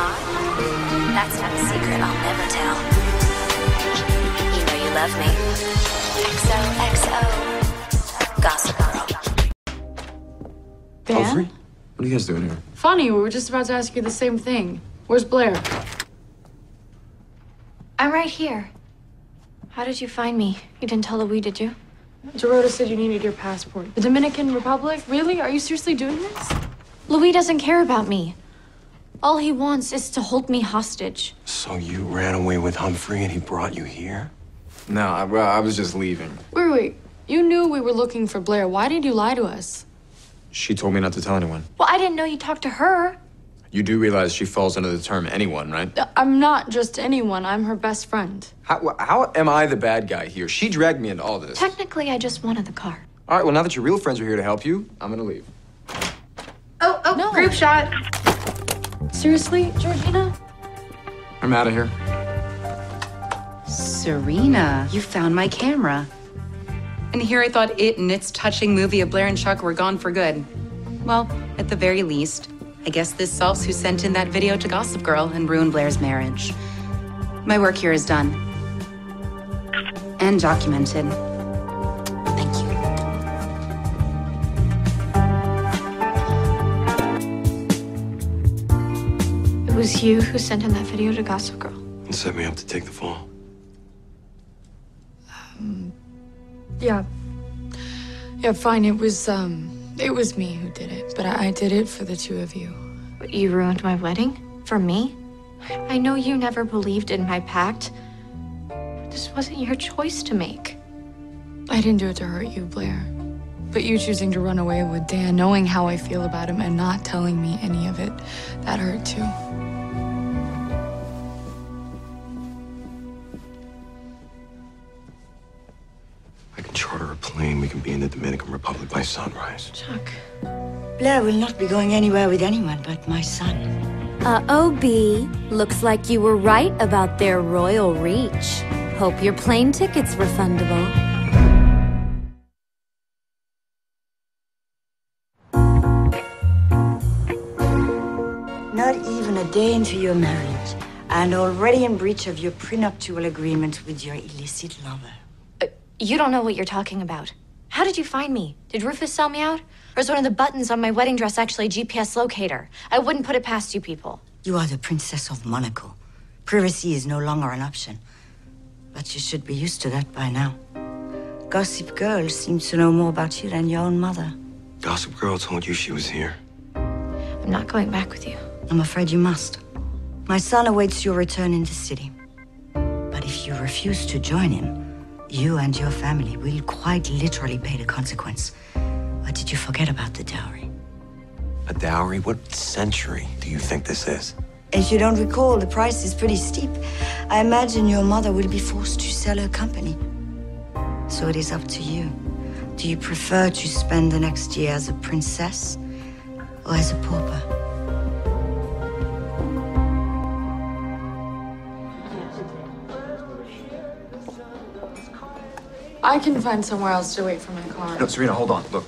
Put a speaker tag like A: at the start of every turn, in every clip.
A: hot? That's not a secret I'll never tell. You know you love me. XOXO. Gossip Girl.
B: Dan?
C: Oh, Humphrey? What are you guys doing here?
B: Funny, we were just about to ask you the same thing. Where's Blair?
D: I'm right here. How did you find me? You didn't tell Louis, did you?
B: Dorota said you needed your passport. The Dominican Republic? Really? Are you seriously doing this?
D: Louis doesn't care about me. All he wants is to hold me hostage.
C: So you ran away with Humphrey and he brought you here? No, I, I was just leaving.
B: Wait, wait. You knew we were looking for Blair. Why did you lie to us?
C: She told me not to tell anyone.
D: Well, I didn't know you talked to her.
C: You do realize she falls under the term anyone, right?
B: Uh, I'm not just anyone. I'm her best friend.
C: How, how am I the bad guy here? She dragged me into all this.
D: Technically, I just wanted the car.
C: All right, well, now that your real friends are here to help you, I'm gonna leave.
E: Oh, oh,
B: No.
E: group shot.
B: Seriously, Georgina?
C: I'm out of here.
F: Serena, you found my camera. And here I thought it and its touching movie of Blair and Chuck were gone for good. Well, at the very least, I guess this solves who sent in that video to Gossip Girl and ruined Blair's marriage. My work here is done. And documented.
D: Was you who sent in that video to Gossip Girl.
C: And set me up to take the fall.
B: Yeah. Yeah, fine. It was, um, it was me who did it, but I, I did it for the two of you.
D: But you ruined my wedding? For me? I know you never believed in my pact. This wasn't your choice to make.
B: I didn't do it to hurt you, Blair. But you choosing to run away with Dan, knowing how I feel about him, and not telling me any of it, that hurt too.
C: I can charter a plane. We can be in the Dominican Republic by sunrise.
D: Chuck.
G: Blair will not be going anywhere with anyone but my son.
A: Uh oh, B. Looks like you were right about their royal reach. Hope your plane ticket's refundable.
G: Not even a day into your marriage, and already in breach of your prenuptial agreement with your illicit lover.
D: Uh, You don't know what you're talking about. How did you find me? Did Rufus sell me out? Or is one of the buttons on my wedding dress actually a GPS locator? I wouldn't put it past you people.
G: You are the Princess of Monaco. Privacy is no longer an option. But you should be used to that by now. Gossip Girl seems to know more about you than your own mother.
C: Gossip Girl told you she was here.
D: I'm not going back with you.
G: I'm afraid you must. My son awaits your return in the city. But if you refuse to join him, you and your family will quite literally pay the consequence. Or did you forget about the dowry?
C: A dowry? What century do you think this is?
G: If you don't recall, the price is pretty steep. I imagine your mother will be forced to sell her company. So it is up to you. Do you prefer to spend the next year as a princess or as a pauper?
B: I can find somewhere else to wait for my car.
C: No, Serena, hold on. Look,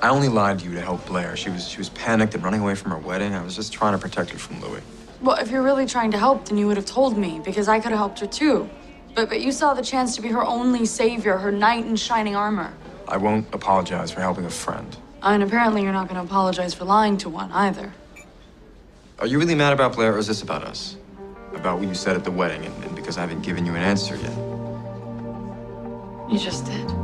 C: I only lied to you to help Blair. She was she was panicked and running away from her wedding. I was just trying to protect her from Louis.
B: Well, if you're really trying to help, then you would have told me, because I could have helped her too. But but you saw the chance to be her only savior, her knight in shining armor.
C: I won't apologize for helping a friend.
B: And apparently you're not going to apologize for lying to one either.
C: Are you really mad about Blair, or is this about us? About what you said at the wedding, and, and because I haven't given you an answer yet?
B: You just did.